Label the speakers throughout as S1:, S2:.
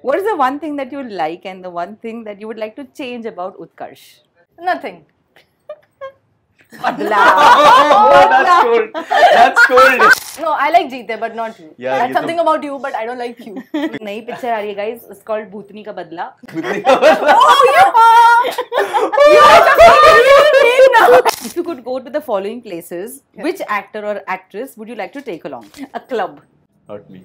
S1: What is the one thing that you like and the one thing that you would like to change about Utkarsh?
S2: Nothing.
S1: Badla.
S3: Oh, that's cold. That's cold.
S2: No, I like Jeete, but not you.
S3: Yeah,
S2: That's
S3: ये तो-
S2: something about you, but I don't like you.
S1: नई picture आ रही है guys it's called भूतनी का बदला If you could go to the following places, which actor or actress would you like to take along? A club.
S3: Not me.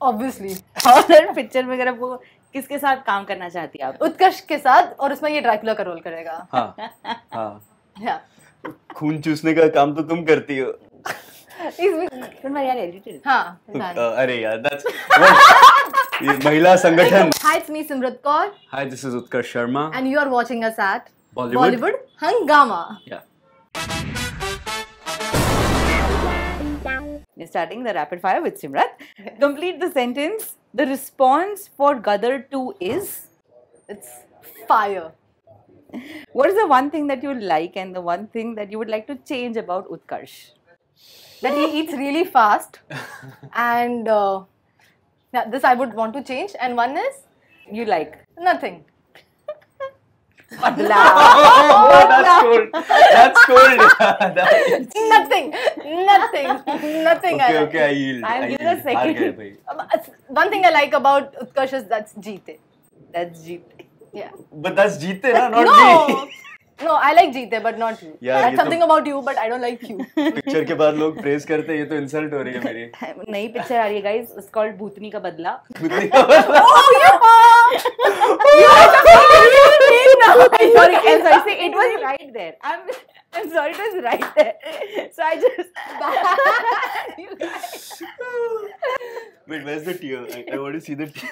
S2: Obviously
S1: horror picture में अगर वो किसके साथ काम करना चाहती है आप?
S2: उत्कर्ष के साथ और उसमें ये ड्रैकुला का रोल करेगा।
S3: हाँ, हाँ. खून चूसने का काम तो तुम करती हो।
S2: हाँ।
S3: अरे यार दैट्स ये महिला संगठन।
S2: Hi it's me Simrat Kaur
S3: hi this is Utkarsh Sharma
S2: and you are watching us at
S3: Bollywood
S2: Hungama
S3: या
S1: We're starting the rapid fire with Simrat. Complete the sentence. The response for Gadar 2 is
S2: It's fire.
S1: what is the one thing that you like and the one thing that you would like to change about Utkarsh?
S2: That he eats really fast and uh, yeah, this I would want to change. And one is
S1: You like
S2: nothing.
S1: Badla.
S3: Oh, oh, that's cold. That's cold. That-
S2: Nothing. Nothing. Nothing. I like.
S3: okay, I yield.
S1: I'll
S3: I
S1: give it a second.
S2: Um, One thing I like about Utkarsh is that's Jeete.
S1: That's Jeet.
S2: Yeah.
S3: But that's जीते ना, not
S2: no.
S3: me.
S2: No, I like Jeete, but not you.
S3: यार,
S2: That's
S3: ये तो-
S2: something about you, but I don't like you.
S3: Picture के बाद लोग press करते हैं ये तो इंसल्ट हो रही है मेरी
S1: नई पिक्चर आ रही है गाइस इट्स कॉल्ड भूतनी का बदला I'm sorry, I'm sorry. See, it was right there. I'm, I'm sorry, it was right there. So I just.
S3: Wait, where's the tear? I, I want to see the tear.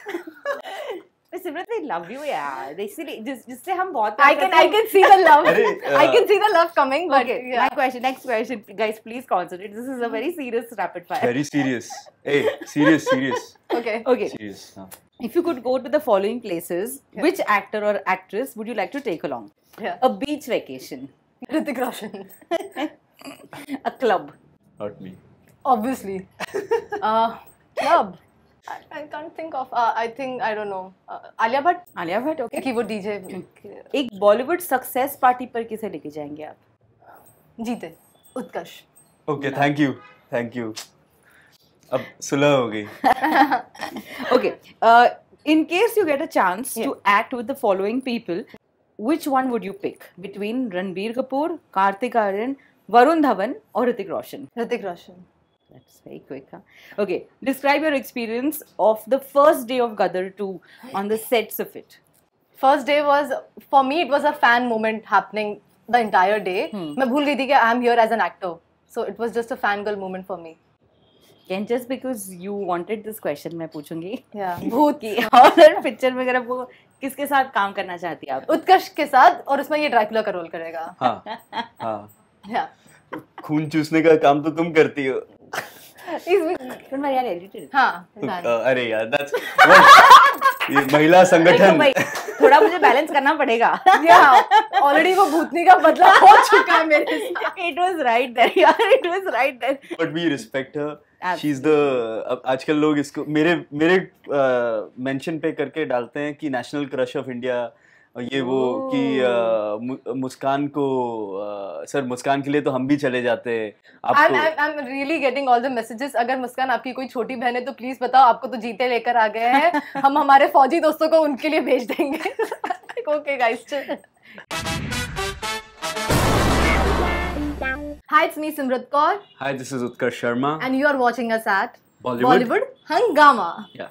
S1: Simrat I love you यार इसीलिए जिस जिससे हम बहुत
S2: I can I can see the love.
S3: अरे,
S2: I
S3: uh,
S2: can see the love coming, but
S1: Okay,
S2: yeah.
S1: my question, next question, guys, please concentrate. This is a very serious rapid fire.
S3: Very serious. Hey, serious, serious.
S2: Okay.
S1: Okay,
S3: Serious. हाँ.
S1: if you could go to the following places, which actor or actress would you like to take along?
S2: Yeah.
S1: A beach vacation,
S2: Hrithik Roshan.
S1: a club,
S3: Not me.
S2: Obviously. Uh, club. I, I can't think of. Uh, I think I don't know. Uh, Alia Bhatt.
S1: Alia Bhatt, okay.
S2: कि वो DJ
S1: एक Bollywood success party पर किसे लेके जाएँगे आप
S2: जीते उत्कर्ष
S3: Okay, thank you. Thank you. अब सुलह हो गई.
S1: okay uh, in case you get a chance to act with the following people which one would you pick between ranbir kapoor kartik aryan varun dhawan or hrithik roshan
S2: Hrithik Roshan
S1: that's very quick huh? okay describe your experience of the first day of gadar 2 on the sets of it.
S2: First day was for me it was a fan moment happening the entire day मैं भूल गई थी कि I am here as an actor so it was just a fan girl moment for me
S1: and just because you wanted this question मैं पूछूँगी
S2: या भूत
S1: कि horror picture में अगर वो किसके साथ काम करना चाहती है आप?
S2: उत्कर्ष के साथ और उसमें ये ड्रैकुला का रोल करेगा।
S3: हाँ हाँ।
S2: या
S3: खून चूसने का काम तो तुम करती हो।
S2: हाँ.
S3: अरे यार ये महिला संगठन.
S1: थोड़ा मुझे बैलेंस करना पड़ेगा।
S2: ऑलरेडी वो भूतनी का बदला हो चुका है मेरे साथ।
S1: it was right there यार it was right there.
S3: But we respect
S1: her
S3: she is the आजकल लोग इसको मेरे मेरे मेंशन पे करके डालते हैं कि नेशनल क्रश ऑफ़ इंडिया ये वो कि मुस्कान को सर मुस्कान के लिए तो हम भी चले जाते हैं आपको
S2: really. अगर मुस्कान आपकी कोई छोटी बहन है तो प्लीज़ बताओ आपको तो जीते लेकर आ गए हैं हम हमारे फौजी दोस्तों को उनके लिए भेज देंगे okay guys Hi, it's me Simrat Kaur
S3: hi this is Utkarsh Sharma
S2: and you are watching us at
S3: Bollywood.
S2: Bollywood Hangama.
S3: Yeah.